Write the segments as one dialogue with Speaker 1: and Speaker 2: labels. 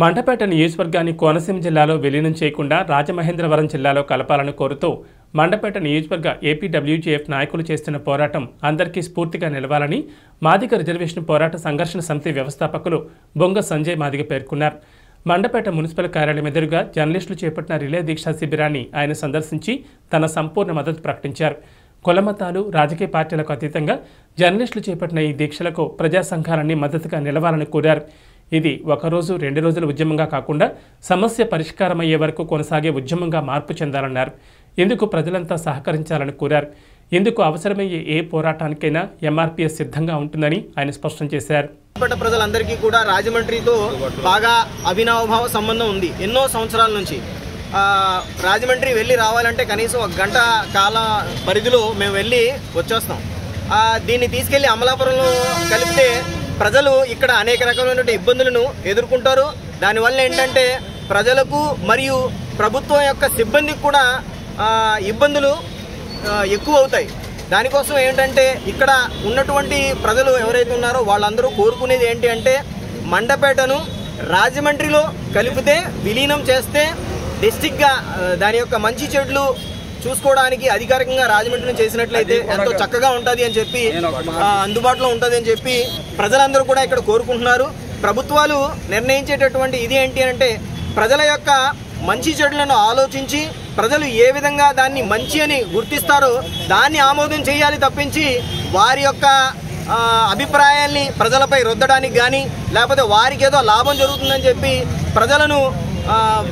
Speaker 1: మండపేట నియోజకవర్గాన్ని కోనసీమ జిల్లాలో విలీనం చేయకుండా రాజమహేంద్రవరం జిల్లాలో కలపాలని కోరుతూ మండపేట నియోజకవర్గ ఏపీడబ్ల్యూజీఎఫ్ నాయకులు చేస్తున్న పోరాటం అందరికీ స్ఫూర్తిగా నిలవాలని మాదిగ రిజర్వేషన్ పోరాట సంఘర్షణ సమితి వ్యవస్థాపకులు బొంగ సంజయ్ మాదిగ పేర్కొన్నారు. మండపేట మున్సిపల్ కార్యాలయం ఎదురుగా జర్నలిస్టులు చేపట్టిన రిలే దీక్షా శిబిరాన్ని ఆయన సందర్శించి తన సంపూర్ణ మద్దతు ప్రకటించారు. కులమతాలు రాజకీయ పార్టీలకు అతీతంగా జర్నలిస్టులు చేపట్టిన ఈ దీక్షలకు ప్రజా సంఘాలన్నీ మద్దతుగా నిలవాలని కోరారు. ఇది ఒకరోజు రెండు రోజుల ఉద్యమంగా కాకుండా సమస్య పరిష్కారమయ్యే వరకు కొనసాగే ఉద్యమంగా మార్పు చెందాలన్నారు. ఇందుకు ప్రజలంతా సహకరించాలని కోరారు. ఇందుకు అవసరమయ్యే ఏ పోరాటానికైనా ఎంఆర్పీఎస్ సిద్ధంగా ఉంటుందని ఆయన స్పష్టం చేశారు.
Speaker 2: ప్రజలందరికీ కూడా రాజమండ్రితో బాగా అవినావభావ సంబంధం ఉంది. ఎన్నో సంవత్సరాల నుంచి. రాజమండ్రి వెళ్ళి రావాలంటే కనీసం ఒక గంట కాల పరిధిలో మేము వెళ్ళి వచ్చేస్తాం. దీన్ని తీసుకెళ్ళి అమలాపురంలో కలిపితే ప్రజలు ఇక్కడ అనేక రకమైనటువంటి ఇబ్బందులను ఎదుర్కొంటారు. దానివల్ల ఏంటంటే ప్రజలకు మరియు ప్రభుత్వం యొక్క సిబ్బందికి కూడా ఇబ్బందులు ఎక్కువ అవుతాయి దానికోసం ఏంటంటే ఇక్కడ ఉన్నటువంటి ప్రజలు ఎవరైతే ఉన్నారో వాళ్ళందరూ కోరుకునేది ఏంటి అంటే మండపేటను రాజమండ్రిలో కలిపితే విలీనం చేస్తే డిస్టిక్గా దాని యొక్క మంచి చెడులు చూసుకోవడానికి అధికారికంగా రాజమండ్రిని చేసినట్లయితే ఎంతో చక్కగా ఉంటుంది అని చెప్పి అందుబాటులో ఉంటుంది అని చెప్పి ప్రజలందరూ కూడా ఇక్కడ కోరుకుంటున్నారు. ప్రభుత్వాలు నిర్ణయించేటటువంటి ఇది ఏంటి అంటే ప్రజల యొక్క మంచి చెడులను ఆలోచించి ప్రజలు ఏ విధంగా దాన్ని మంచి అని గుర్తిస్తారో దాన్ని ఆమోదం చేయాలి తప్పించి వారి యొక్క అభిప్రాయాల్ని ప్రజలపై రుద్దడానికి కానీ లేకపోతే వారికి ఏదో లాభం జరుగుతుందని చెప్పి ప్రజలను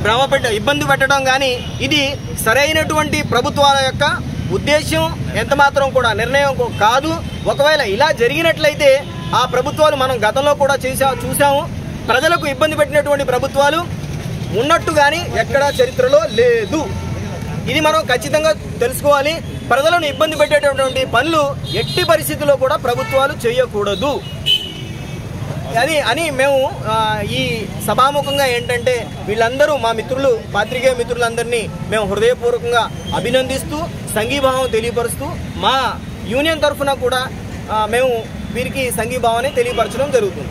Speaker 2: భ్రమ పెట్ట ఇబ్బంది పెట్టడం కానీ ఇది సరైనటువంటి ప్రభుత్వాల యొక్క ఉద్దేశం ఎంత మాత్రం కూడా నిర్ణయం కాదు. ఒకవేళ ఇలా జరిగినట్లయితే ఆ ప్రభుత్వాలు మనం గతంలో కూడా చేసా చూసాము ప్రజలకు ఇబ్బంది పెట్టినటువంటి ప్రభుత్వాలు ఉన్నట్టు కానీ ఎక్కడా చరిత్రలో లేదు. ఇది మనం ఖచ్చితంగా తెలుసుకోవాలి. ప్రజలను ఇబ్బంది పెట్టేటటువంటి పనులు ఎట్టి పరిస్థితుల్లో కూడా ప్రభుత్వాలు చేయకూడదు. అది అని మేము ఈ సభాముఖంగా ఏంటంటే వీళ్ళందరూ మా మిత్రులు పాత్రికేయ మిత్రులందరినీ మేము హృదయపూర్వకంగా అభినందిస్తూ సంఘీభావం తెలియపరుస్తూ మా యూనియన్ తరఫున కూడా మేము వీరికి సంఘీభావాన్ని తెలియపరచడం జరుగుతుంది.